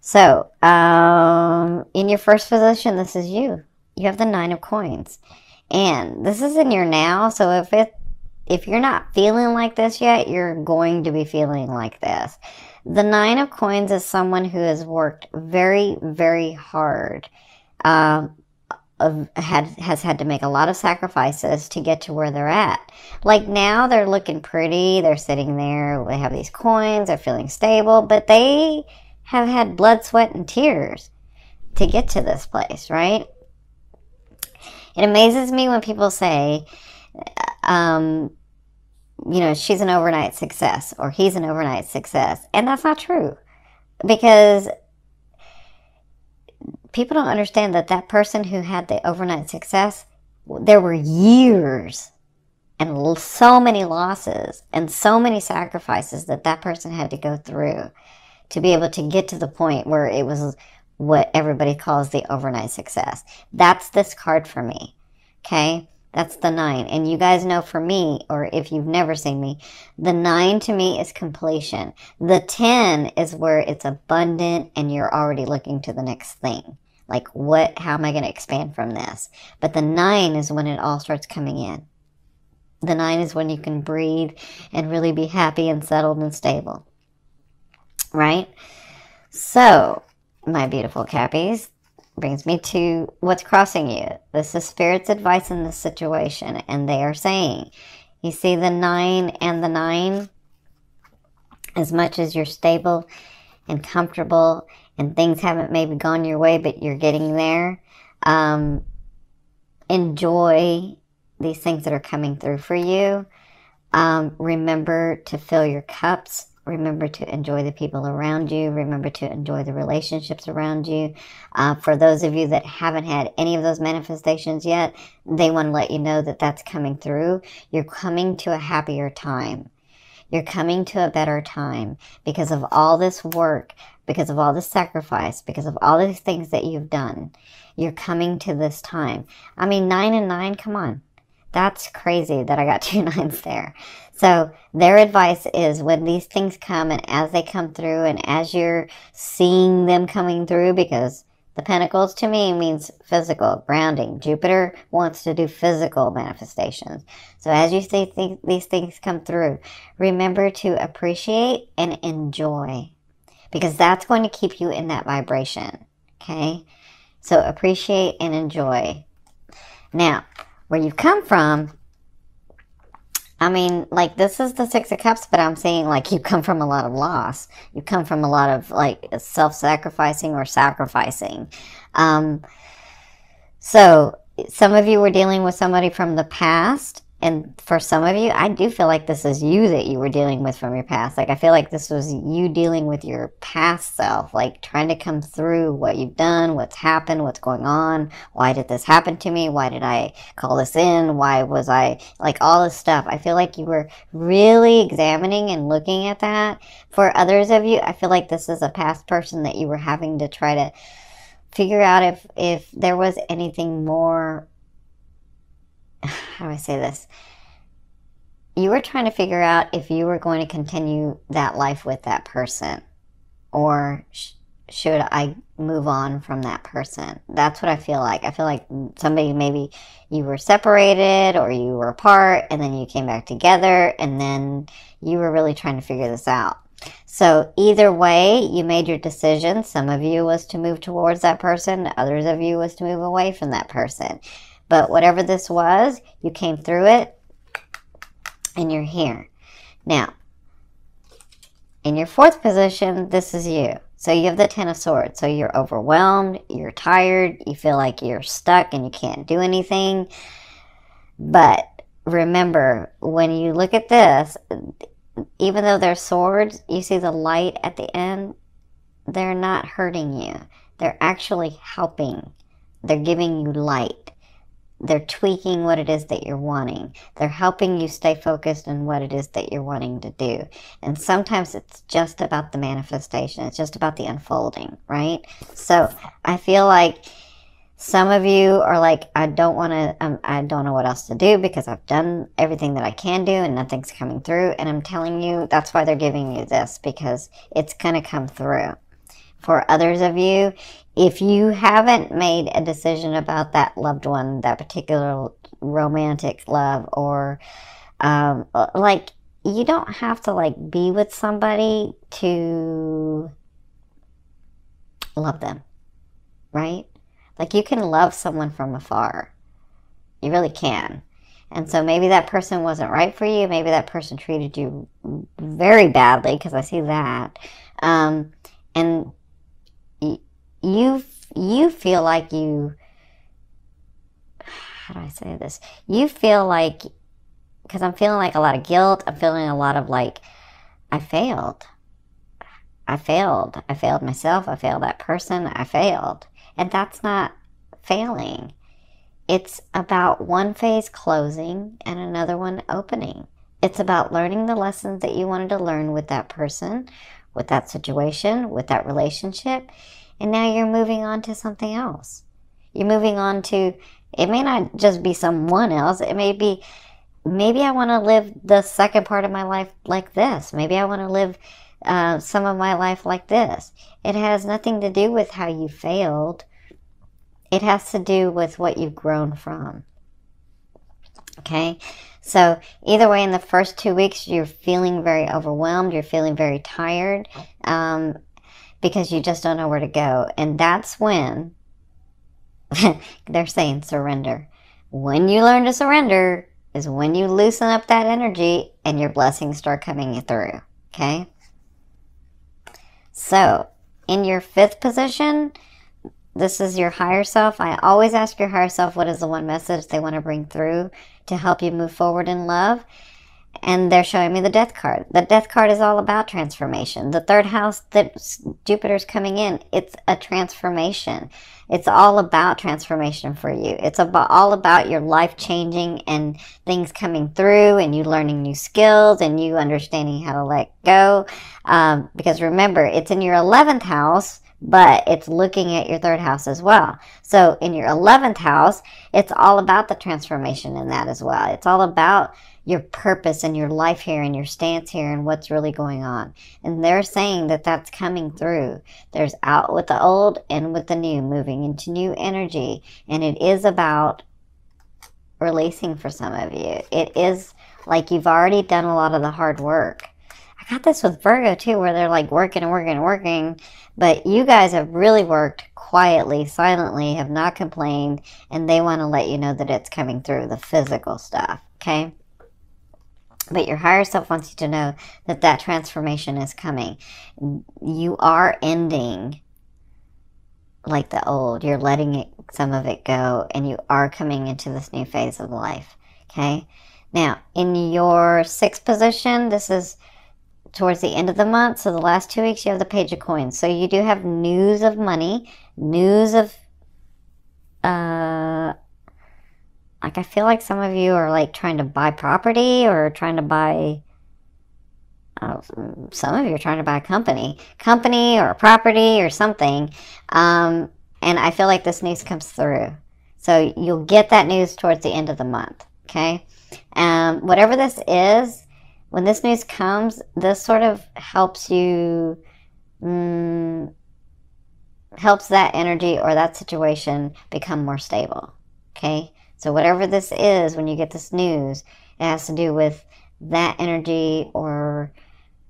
So, um, in your first position, this is you. You have the nine of coins. And this is in your now, so if it if you're not feeling like this yet, you're going to be feeling like this. The nine of coins is someone who has worked very, very hard. Um, had has had to make a lot of sacrifices to get to where they're at. Like now they're looking pretty, they're sitting there, they have these coins, they're feeling stable, but they have had blood, sweat, and tears to get to this place, right? It amazes me when people say, um, you know, she's an overnight success or he's an overnight success. And that's not true because people don't understand that that person who had the overnight success, there were years and so many losses and so many sacrifices that that person had to go through to be able to get to the point where it was what everybody calls the overnight success. That's this card for me. Okay. That's the nine. And you guys know for me, or if you've never seen me, the nine to me is completion. The 10 is where it's abundant and you're already looking to the next thing. Like, what, how am I going to expand from this? But the nine is when it all starts coming in. The nine is when you can breathe and really be happy and settled and stable. Right? So, my beautiful Cappies, brings me to what's crossing you. This is Spirit's advice in this situation, and they are saying, you see the nine and the nine, as much as you're stable and comfortable and things haven't maybe gone your way, but you're getting there, um, enjoy these things that are coming through for you. Um, remember to fill your cups Remember to enjoy the people around you. Remember to enjoy the relationships around you. Uh, for those of you that haven't had any of those manifestations yet, they want to let you know that that's coming through. You're coming to a happier time. You're coming to a better time because of all this work, because of all this sacrifice, because of all these things that you've done. You're coming to this time. I mean, nine and nine, come on. That's crazy that I got two nines there. So their advice is when these things come and as they come through and as you're seeing them coming through, because the pentacles to me means physical, grounding. Jupiter wants to do physical manifestations. So as you see th these things come through, remember to appreciate and enjoy because that's going to keep you in that vibration. Okay? So appreciate and enjoy. Now, where you've come from, I mean, like this is the Six of Cups, but I'm saying like you come from a lot of loss. You come from a lot of like self-sacrificing or sacrificing. Um, so some of you were dealing with somebody from the past and for some of you, I do feel like this is you that you were dealing with from your past. Like, I feel like this was you dealing with your past self, like trying to come through what you've done, what's happened, what's going on. Why did this happen to me? Why did I call this in? Why was I, like, all this stuff. I feel like you were really examining and looking at that. For others of you, I feel like this is a past person that you were having to try to figure out if, if there was anything more how do I say this? You were trying to figure out if you were going to continue that life with that person or sh- should I move on from that person? That's what I feel like. I feel like somebody maybe you were separated or you were apart and then you came back together and then you were really trying to figure this out. So either way, you made your decision. Some of you was to move towards that person. Others of you was to move away from that person. But whatever this was, you came through it and you're here. Now, in your fourth position, this is you. So you have the Ten of Swords. So you're overwhelmed, you're tired, you feel like you're stuck and you can't do anything. But remember, when you look at this, even though they're swords, you see the light at the end, they're not hurting you. They're actually helping. They're giving you light. They're tweaking what it is that you're wanting. They're helping you stay focused on what it is that you're wanting to do. And sometimes it's just about the manifestation. It's just about the unfolding, right? So I feel like some of you are like, I don't want to, um, I don't know what else to do because I've done everything that I can do and nothing's coming through. And I'm telling you, that's why they're giving you this because it's going to come through. For others of you, if you haven't made a decision about that loved one, that particular romantic love, or um, like you don't have to like be with somebody to love them, right? Like you can love someone from afar. You really can. And so maybe that person wasn't right for you. Maybe that person treated you very badly because I see that. Um, and you you feel like you how do I say this? You feel like because I'm feeling like a lot of guilt. I'm feeling a lot of like I failed. I failed. I failed myself. I failed that person. I failed. And that's not failing. It's about one phase closing and another one opening. It's about learning the lessons that you wanted to learn with that person, with that situation, with that relationship. And now you're moving on to something else. You're moving on to, it may not just be someone else. It may be, maybe I want to live the second part of my life like this. Maybe I want to live uh, some of my life like this. It has nothing to do with how you failed it has to do with what you've grown from. Okay? So, either way, in the first two weeks, you're feeling very overwhelmed, you're feeling very tired um, because you just don't know where to go. And that's when they're saying surrender. When you learn to surrender, is when you loosen up that energy and your blessings start coming through. Okay? So, in your fifth position, this is your higher self. I always ask your higher self what is the one message they want to bring through to help you move forward in love. And they're showing me the death card. The death card is all about transformation. The third house that Jupiter's coming in, it's a transformation. It's all about transformation for you. It's about all about your life changing and things coming through and you learning new skills and you understanding how to let go. Um, because remember, it's in your 11th house but it's looking at your third house as well. So in your 11th house, it's all about the transformation in that as well. It's all about your purpose and your life here and your stance here and what's really going on. And they're saying that that's coming through. There's out with the old and with the new, moving into new energy. And it is about releasing for some of you. It is like you've already done a lot of the hard work. I got this with Virgo too, where they're like working and working and working but you guys have really worked quietly, silently, have not complained, and they want to let you know that it's coming through the physical stuff, okay? But your higher self wants you to know that that transformation is coming. You are ending like the old. You're letting it, some of it go, and you are coming into this new phase of life. Okay. Now, in your sixth position, this is towards the end of the month. So the last two weeks, you have the page of coins. So you do have news of money, news of, uh, like I feel like some of you are like trying to buy property or trying to buy. Uh, some of you are trying to buy a company, company or property or something. Um, and I feel like this news comes through. So you'll get that news towards the end of the month. Okay. Um, whatever this is, when this news comes, this sort of helps you, mm, helps that energy or that situation become more stable. Okay? So, whatever this is, when you get this news, it has to do with that energy or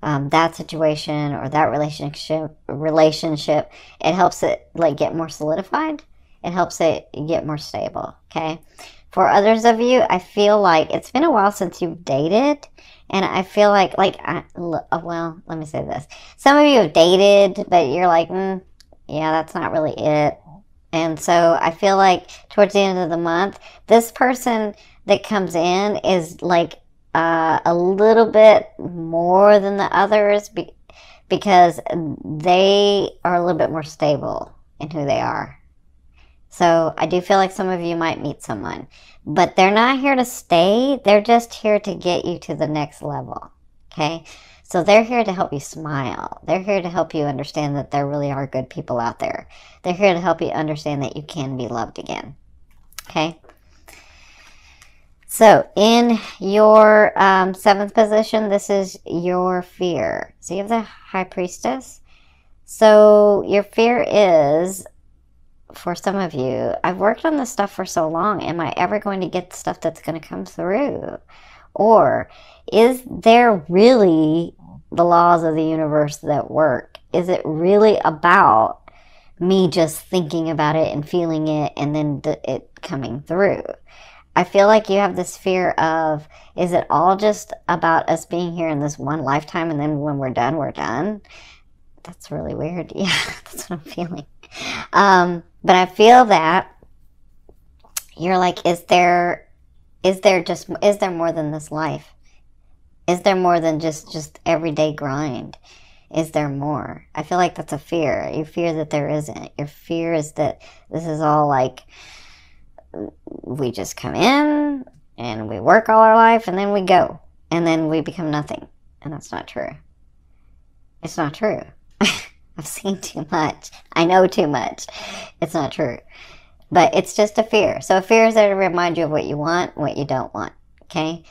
um, that situation or that relationship relationship it helps it like get more solidified it helps it get more stable okay for others of you i feel like it's been a while since you've dated and I feel like, like, I, uh, well, let me say this. Some of you have dated, but you're like, mm, yeah, that's not really it. And so I feel like towards the end of the month, this person that comes in is like uh, a little bit more than the others be- because they are a little bit more stable in who they are. So I do feel like some of you might meet someone, but they're not here to stay. They're just here to get you to the next level. Okay. So they're here to help you smile. They're here to help you understand that there really are good people out there. They're here to help you understand that you can be loved again. Okay. So in your um, seventh position, this is your fear. So you have the high priestess. So your fear is, for some of you, I've worked on this stuff for so long. Am I ever going to get the stuff that's going to come through? Or is there really the laws of the universe that work? Is it really about me just thinking about it and feeling it and then it coming through? I feel like you have this fear of is it all just about us being here in this one lifetime and then when we're done, we're done? That's really weird. Yeah, that's what I'm feeling. Um, but I feel that you're like, is there, is there just, is there more than this life? Is there more than just, just everyday grind? Is there more? I feel like that's a fear. You fear that there isn't. Your fear is that this is all like, we just come in and we work all our life and then we go and then we become nothing. And that's not true. It's not true. I've seen too much. I know too much. It's not true. But it's just a fear. So a fear is there to remind you of what you want, what you don't want. Okay?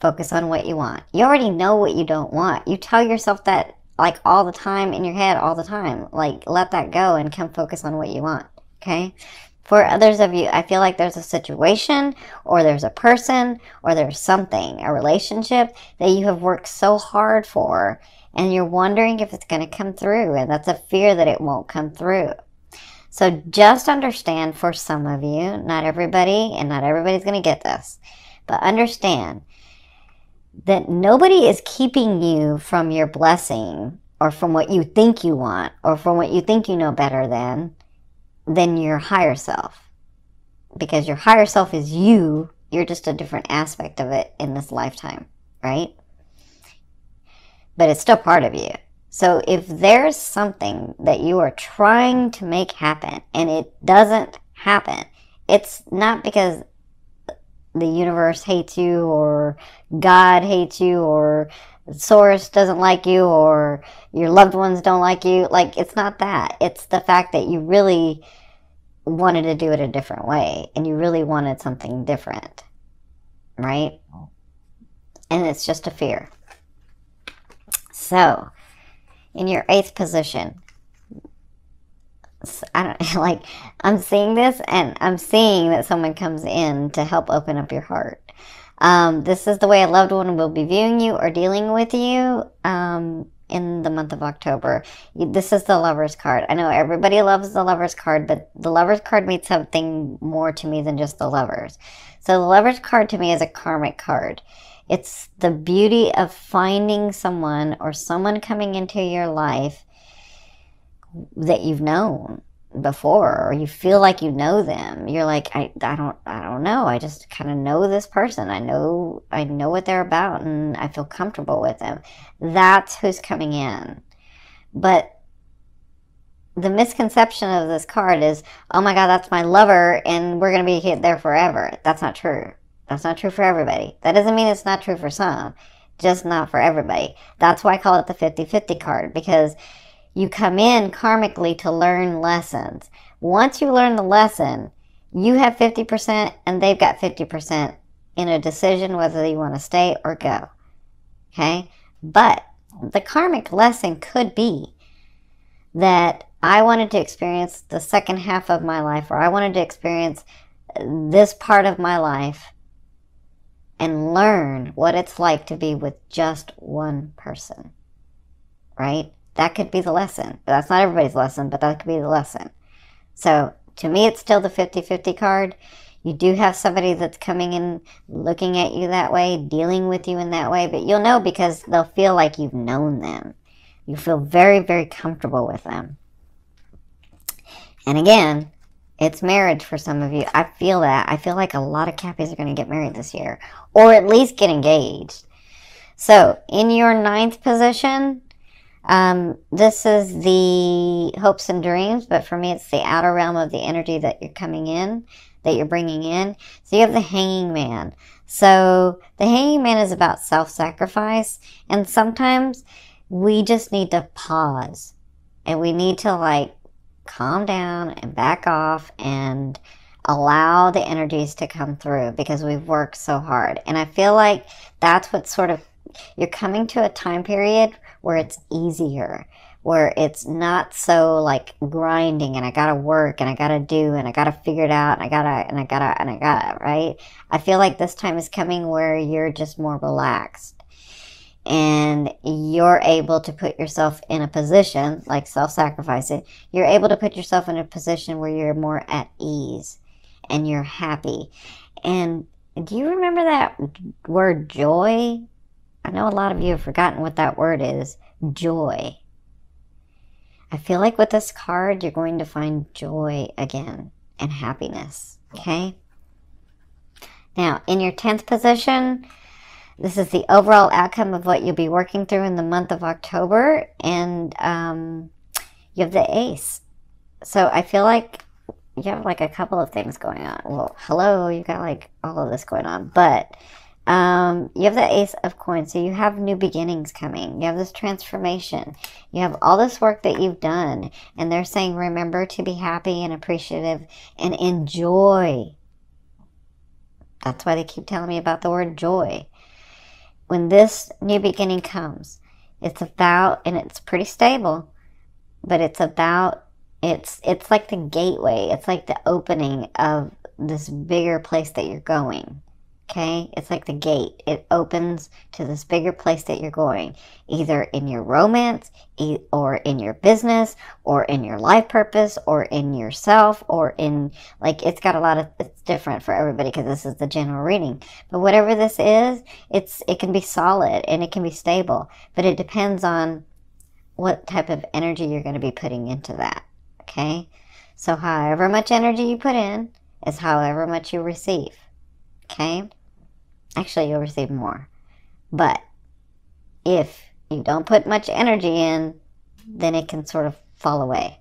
Focus on what you want. You already know what you don't want. You tell yourself that like all the time in your head, all the time. Like let that go and come focus on what you want. Okay? For others of you, I feel like there's a situation or there's a person or there's something, a relationship that you have worked so hard for and you're wondering if it's going to come through. And that's a fear that it won't come through. So just understand for some of you, not everybody, and not everybody's going to get this, but understand that nobody is keeping you from your blessing or from what you think you want or from what you think you know better than than your higher self. Because your higher self is you, you're just a different aspect of it in this lifetime, right? But it's still part of you. So if there's something that you are trying to make happen and it doesn't happen, it's not because the universe hates you or God hates you or source doesn't like you or your loved ones don't like you. Like, it's not that. It's the fact that you really wanted to do it a different way and you really wanted something different, right? And it's just a fear. So, in your eighth position, I don't like, I'm seeing this and I'm seeing that someone comes in to help open up your heart. Um, this is the way a loved one will be viewing you or dealing with you. Um, in the month of October. This is the lover's card. I know everybody loves the lover's card, but the lover's card means something more to me than just the lovers. So the lover's card to me is a karmic card. It's the beauty of finding someone or someone coming into your life that you've known before or you feel like you know them. You're like i, I don't i don't know. I just kind of know this person. I know i know what they're about and i feel comfortable with them. That's who's coming in. But the misconception of this card is oh my god that's my lover and we're going to be there forever. That's not true. That's not true for everybody. That doesn't mean it's not true for some just not for everybody. That's why i call it the 50-50 card because you come in karmically to learn lessons. Once you learn the lesson, you have 50% and they've got 50% in a decision whether you want to stay or go. Okay? But the karmic lesson could be that I wanted to experience the second half of my life, or I wanted to experience this part of my life and learn what it's like to be with just one person. Right? That could be the lesson. That's not everybody's lesson, but that could be the lesson. So to me, it's still the 50 50 card. You do have somebody that's coming in looking at you that way, dealing with you in that way, but you'll know because they'll feel like you've known them. You feel very, very comfortable with them. And again, it's marriage for some of you. I feel that. I feel like a lot of Cappies are going to get married this year, or at least get engaged. So, in your ninth position, um, this is the hopes and dreams, but for me, it's the outer realm of the energy that you're coming in, that you're bringing in. So you have the hanging man. So the hanging man is about self sacrifice, and sometimes we just need to pause and we need to like calm down and back off and allow the energies to come through because we've worked so hard. And I feel like that's what sort of you're coming to a time period where it's easier, where it's not so like grinding and I gotta work and I gotta do and I gotta figure it out and I gotta and I gotta and I gotta, right? I feel like this time is coming where you're just more relaxed and you're able to put yourself in a position like self-sacrificing you're able to put yourself in a position where you're more at ease and you're happy and do you remember that word joy i know a lot of you have forgotten what that word is joy i feel like with this card you're going to find joy again and happiness okay now in your 10th position this is the overall outcome of what you'll be working through in the month of October, and um, you have the ace. So I feel like you have like a couple of things going on. Well, hello, you got like all of this going on, but um, you have the ace of coins. So you have new beginnings coming. You have this transformation. You have all this work that you've done, and they're saying remember to be happy and appreciative and enjoy. That's why they keep telling me about the word joy when this new beginning comes, it's about, and it's pretty stable, but it's about, it's, it's like the gateway. It's like the opening of this bigger place that you're going. Okay? It's like the gate. It opens to this bigger place that you're going, either in your romance, or in your business, or in your life purpose, or in yourself, or in, like, it's got a lot of, it's different for everybody because this is the general reading. But whatever this is, it's, it can be solid and it can be stable, but it depends on what type of energy you're going to be putting into that. Okay? So however much energy you put in is however much you receive. Okay? Actually, you'll receive more. But if you don't put much energy in, then it can sort of fall away.